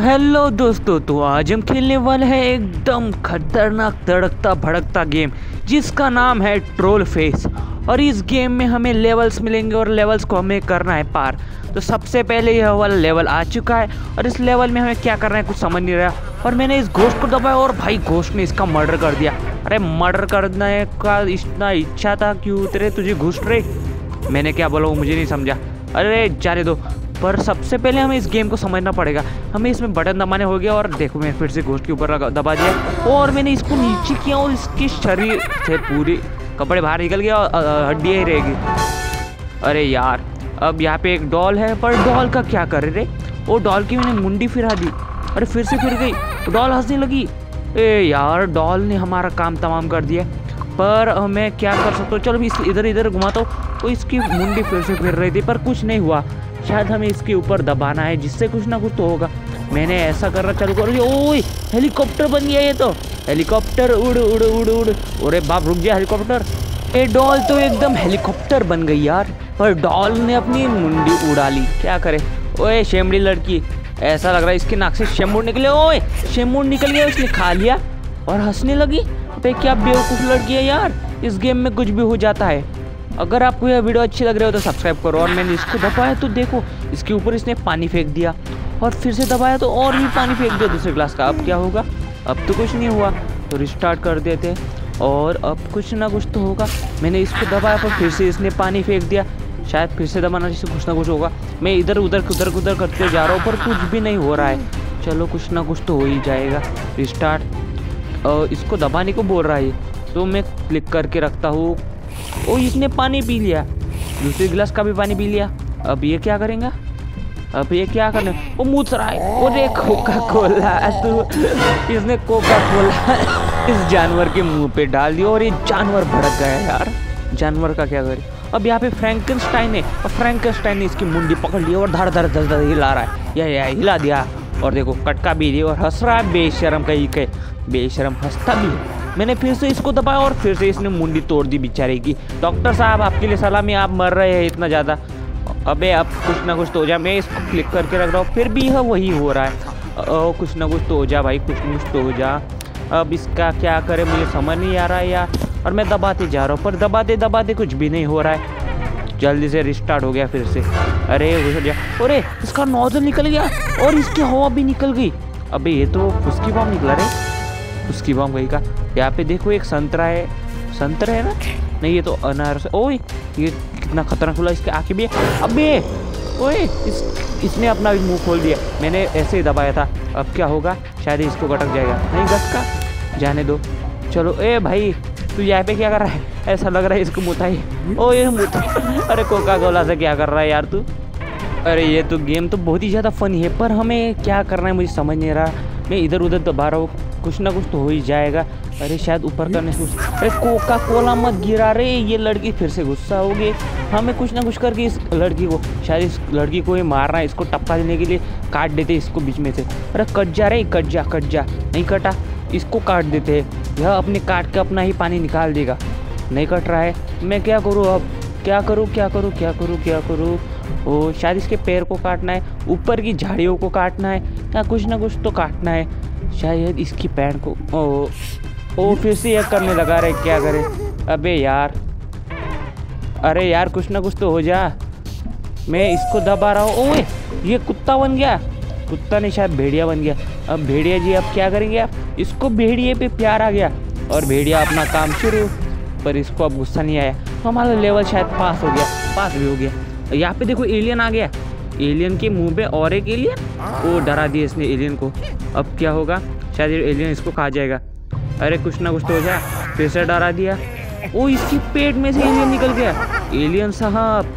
Hello दोस्तों तो आज हम खेलने वाले हैं एकदम खतरनाक तड़कता भड़कता गेम जिसका नाम है ट्रोल फेस और इस गेम में हमें लेवल्स मिलेंगे और लेवल्स को हमें करना है पार। तो सबसे पहले यह वाला लेवल आ चुका है और इस लेवल में हमें क्या करना है कुछ समझ नहीं रहा। और मैंने इस घोस्ट को दबाया और भाई घोस्ट ने इसका मर्डर कर दिया। अरे मर्डर करने का इतना इच्छा था क्यों उतरे तुझे घुस रहे मैंने क्या बोला वो मुझे नहीं समझा। अरे जाने दो। पर सबसे पहले हमें इस गेम को समझना पड़ेगा। हमें इसमें बटन दबाने हो गया और देखो मैं फिर से घोस्ट के ऊपर दबा दिया। और मैंने इसको नीचे किया और इसके शरीर से पूरी कपड़े बाहर निकल गया और हड्डियाँ ही रहेगी अरे यार, अब यहाँ पे एक डॉल है, पर डॉल का क्या करे रे वो डॉल की मैंने मुंडी फिरा दी। अरे फिर से फिर गई। डॉल हंसने लगी। ए यार डॉल ने हमारा काम तमाम कर दिया। पर मैं क्या कर सकता हूँ? चलो इस इधर इधर घुमाता हूँ। तो इसकी मुंडी फिर से फिर रही थी, पर कुछ नहीं हुआ। शायद हमें इसके ऊपर दबाना है, जिससे कुछ ना कुछ तो होगा। मैंने ऐसा करना चालू कर दिया। ओए, हेलीकॉप्टर बन गया ये तो। हेलीकॉप्टर, उड़ उड़ उड़ उड़। अरे बाप, रुक गया हेलीकॉप्टर। ए, डॉल तो एकदम हेलीकॉप्टर बन गई यार। पर डॉल ने अपनी मुंडी उड़ा ली। क्या करे? ओए, शेमड़ी लड़की। ऐसा लग रहा है इसके नाक से शेमुड़ निकले। ओए शेमुड़ निकल गया उसने खा लिया। और हंसने लगी? अबे, क्या बेवकूफ़ लड़की है यार। इस गेम में कुछ भी हो जाता है। अगर आपको यह वीडियो अच्छी लग रही हो तो सब्सक्राइब करो और मैंने इसको दबाया तो देखो, इसके ऊपर इसने पानी फेंक दिया और फिर से दबाया तो और भी पानी फेंक दिया दूसरे ग्लास का। अब क्या होगा? अब तो कुछ नहीं हुआ तो रिस्टार्ट कर देते और अब कुछ ना कुछ तो होगा। मैंने इसको दबाया पर फिर से इसने पानी फेंक दिया। शायद फिर से दबाना जिससे कुछ ना कुछ होगा। मैं इधर, उधर उधर उधर करते जा रहा हूँ, पर कुछ भी नहीं हो रहा है। चलो, कुछ ना कुछ तो हो ही जाएगा। रिस्टार्ट इसको दबाने को बोल रहा है तो मैं क्लिक करके रखता हूँ। ओ, इसने पानी पी लिया। दूसरे गिलास का भी पानी पी लिया। अब ये क्या करेंगे? अब ये क्या करने? वो है। अरे कोका कोला तू इसने कोका कोला इस जानवर के मुँह पे डाल दिया और ये जानवर भड़क गया यार। जानवर का क्या करे? अब यहाँ पे फ्रैंकनस्टाइन है। और फ्रैंकनस्टाइन ने इसकी मुंडी पकड़ ली और धड़ धड़ धड़ धड़ हिला रहा है। या या, हिला दिया। और देखो, कटका भी दिया और हंस रहा है। बेशरम कहीं के बेशरम हंसता भी है। मैंने फिर से इसको दबाया और फिर से इसने मुंडी तोड़ दी बेचारे की। डॉक्टर साहब आपके लिए सलामी आप मर रहे हैं इतना ज़्यादा। अबे अब कुछ ना कुछ तो हो जा मैं इसको क्लिक करके रख रहा हूँ फिर भी यह वही हो रहा है। ओ, कुछ ना कुछ तो हो जा भाई कुछ ना कुछ तो हो जा। अब इसका क्या करें मुझे समझ नहीं आ रहा है यार। और मैं दबाते जा रहा हूँ पर दबाते दबाते कुछ भी नहीं हो रहा है। जल्दी से रिस्टार्ट हो गया फिर से। अरे गया अरे इसका नोजल निकल गया और इसकी हवा भी निकल गई। अबे ये तो उसकी बॉम्ब निकला रे। फुसकी बॉम्ब गई का। यहाँ पे देखो एक संतरा है। संतरा है ना? नहीं, ये तो अनार ओए, ये कितना खतरनाक खुला इसके आके भी अबे, ओए, इस, इसने अपना भी मुँह खोल दिया। मैंने ऐसे ही दबाया था। अब क्या होगा? शायद इसको गटक जाएगा। नहीं, गस का। जाने दो। चलो, ए भाई, तू यहाँ पे क्या कर रहा है? ऐसा लग रहा है इसको मुताई ओ ये मुताई अरे कोका कोला से क्या कर रहा है यार तू? अरे, ये तो गेम तो बहुत ही ज़्यादा फनी है। पर हमें क्या करना है मुझे समझ नहीं रहा। मैं इधर उधर दबा रहा हूँ। कुछ ना कुछ तो हो ही जाएगा। अरे, शायद ऊपर करने से अरे कोका कोला मत गिरा रे, ये लड़की फिर से गुस्सा हो गई हमें कुछ ना कुछ करके इस लड़की को, शायद इस लड़की को ही मारना है, इसको टप्पा देने के लिए काट देते इसको बीच में से। अरे, कट जा रे, कट जा कट जा। नहीं कटा, इसको काट देते यह अपने काट के अपना ही पानी निकाल देगा। नहीं कट रहा है। मैं क्या करूँ अब? क्या करूँ क्या करूँ क्या करूँ क्या करूँ? ओ, शायद इसके पैर को काटना है, ऊपर की झाड़ियों को काटना है। या कुछ ना कुछ तो काटना है। शायद इसकी पैंट को, ओ ओ, फिर से यह करने लगा रहे क्या करे? अबे यार, अरे यार, कुछ ना कुछ तो हो जा। मैं इसको दबा रहा हूँ, ओए, ये कुत्ता बन गया। कुत्ता नहीं, शायद भेड़िया बन गया। अब भेड़िया जी, अब क्या करेंगे आप? इसको भेड़िए पे प्यार आ गया और भेड़िया अपना काम शुरू। पर इसको अब गुस्सा नहीं आया। हमारा लेवल शायद पास हो गया, पास भी हो गया। यहाँ पे देखो, एलियन आ गया। एलियन के मुँह पे और एक एलियन वो डरा दिया इसने एलियन को। अब क्या होगा? शायद एलियन इसको खा जाएगा। अरे, कुछ ना कुछ तो हो जाए फिर से डरा दिया। ओ, इसके पेट में से एलियन निकल गया। एलियन साहब,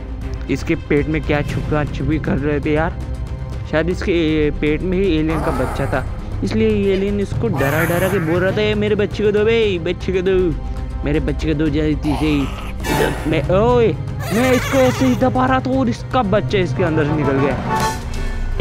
इसके पेट में क्या छुपा छुपी कर रहे थे यार? शायद इसके पेट में ही एलियन का बच्चा था। इसलिए एलियन इसको डरा डरा के बोल रहा था मेरे बच्चे को दो भाई, बच्चे को दो। मेरे बच्चे को दो जल्दी से मैं ओए मैं इसको ऐसे ही दबा रहा था और इसका बच्चा इसके अंदर से निकल गया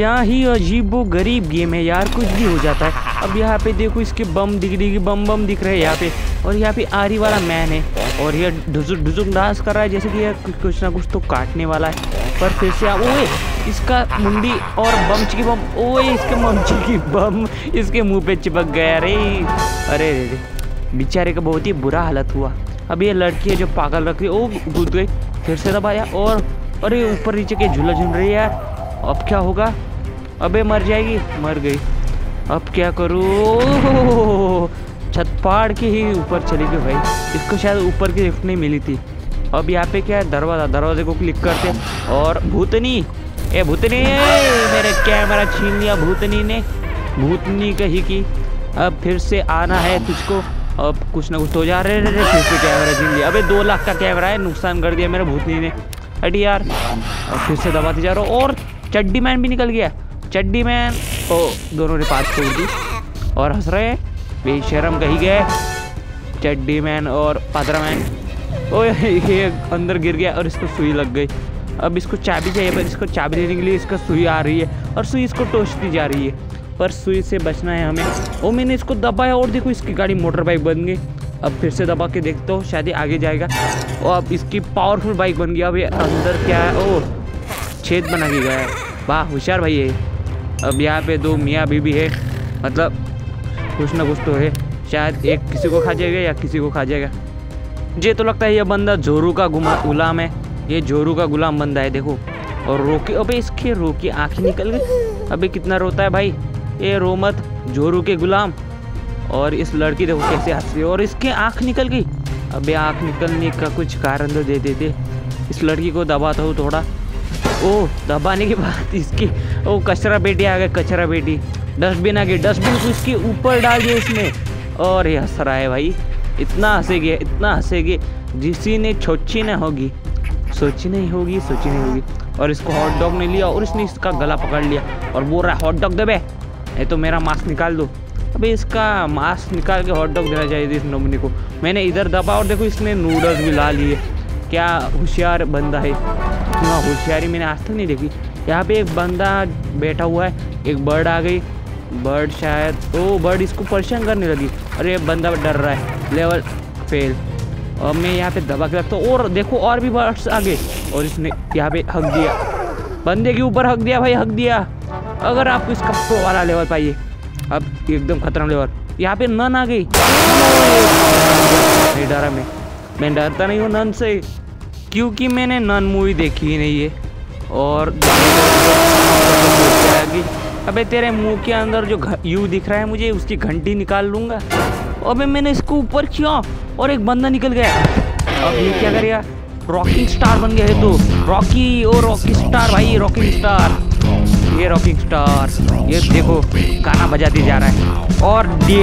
यहाँ ही अजीबो गरीब गेम है यार कुछ भी हो जाता है अब यहाँ पे देखो इसके बम दिख रही बम बम दिख रहे हैं यहाँ पे और यहाँ पे आरी वाला मैन है और ये ढुजुक ढुजुक डांस कर रहा है जैसे कि यह कुछ ना कुछ तो काटने वाला है पर फिर से ओए इसका मुंडी और बम की बम ओए इसके ममची की बम इसके मुँह पे चिपक गया रे अरे रे बेचारे का बहुत ही बुरा हालत हुआ अब ये लड़की है जो पागल रख रही है। ओ, कूद गई। फिर से दबाया और अरे, ऊपर नीचे के झूला झूल रही है अब क्या होगा? अबे मर जाएगी। मर गई। अब क्या करूँ? छत पाड़ के ही ऊपर चली गई भाई। इसको शायद ऊपर की लिफ्ट नहीं मिली थी। अब यहाँ पे क्या है? दरवाज़ा। दरवाजे को क्लिक करते और भूतनी। ए, भूतनी! मेरे कैमरा छीन लिया भूतनी ने। भूतनी कही की अब फिर से आना है तुझको। अब कुछ ना कुछ तो जा रहे रे फिर से कैमरा छीन लिया। अबे, दो लाख का कैमरा है, नुकसान कर दिया मेरे भूतनी ने। अटी यार। और फिर से दबाते जा रहा और चड्डी मैन भी निकल गया। चड्डी मैन ओ दोनों ने पास छोड़ दी। और हंस रहे बेशरम कही गए। चड्डी मैन और पादरा मैन। ओ ये अंदर गिर गया और इसको सुई लग गई। अब इसको चाबी चाहिए, पर इसको चाबी देने के लिए इसका सुई आ रही है। और सुई इसको टोचती जा रही है। पर सुई से बचना है हमें। ओ, मैंने इसको दबाया और देखो इसकी गाड़ी मोटर बाइक बन गई। अब फिर से दबा के देखता हूँ, शायद आगे जाएगा। और अब इसकी पावरफुल बाइक बन गई। अब ये अंदर क्या है? ओ, छेद बना के गया है। वाह, होशियार भाई है अब यहाँ पे दो मियाँ बीबी है। मतलब कुछ ना कुछ तो है। शायद एक किसी को खा जाएगा या किसी को खा जाएगा। मुझे तो लगता है ये बंदा जोरू का गुमा, गुलाम है। ये जोरू का गुलाम बंदा है, देखो। और रोके, अबे इसके रो की आँखें निकल गई। अबे कितना रोता है भाई। ये रोमत, जोरू के गुलाम। और इस लड़की देखो कैसे हंस रही है, और इसके आँख निकल गई। अबे आँख निकलने का कुछ कारण तो दे देते। इस लड़की को दबाता हूँ थोड़ा। ओ, दबाने के बाद इसकी, ओ, कचरा बेटी आ गई, कचरा बेटी। डस्टबिन आ गई, डस्टबिन को इसके ऊपर डाल दिया इसमें और ये हंस रहा है भाई, इतना हंसेगी इतना हंसेगी जिसी ने छोची ना होगी। सोची नहीं होगी, सोची नहीं होगी। और इसको हॉट डॉग ने लिया, और इसने इसका गला पकड़ लिया। और बोल रहा है हॉट डॉग दे ये तो मेरा मास्क निकाल दो। अबे इसका मास्क निकाल के हॉट डॉग देना चाहिए इस नमूने को। मैंने इधर दबा और देखो इसने नूडल्स भी ला लिए। क्या होशियार बंदा है। इतना होशियारी मैंने आज तक नहीं देखी। यहाँ पे एक बंदा बैठा हुआ है। एक बर्ड आ गई। बर्ड शायद, ओ बर्ड इसको परेशान करने लगी। अरे बंदा डर रहा है। लेवल फेल और मैं यहाँ पे दबा के रखता हूँ। और देखो और भी बर्ड्स आ गए। और इसने यहाँ पे हक दिया। बंदे के ऊपर हक दिया भाई हक दिया। अगर आपको इसका प्रो वाला लेवल पाइए। अब एकदम खतरा लेवल। यहाँ पे नन आ गई। नहीं डरा मैं। मैं डरता नहीं हूँ नन से। क्योंकि मैंने नन मूवी देखी ही नहीं है। और अबे तेरे मुँह के अंदर जो यू दिख रहा है मुझे, उसकी घंटी निकाल लूँगा। अबे मैंने इसको ऊपर किया और एक बंदा निकल गया। अब ये क्या करेगा? रॉकिंग स्टार बन गया है तो। रॉकी ओ रॉकी स्टार भाई रॉकिंग स्टार ये रॉकिंग स्टार ये देखो गाना बजा बजाती जा रहा है। और डी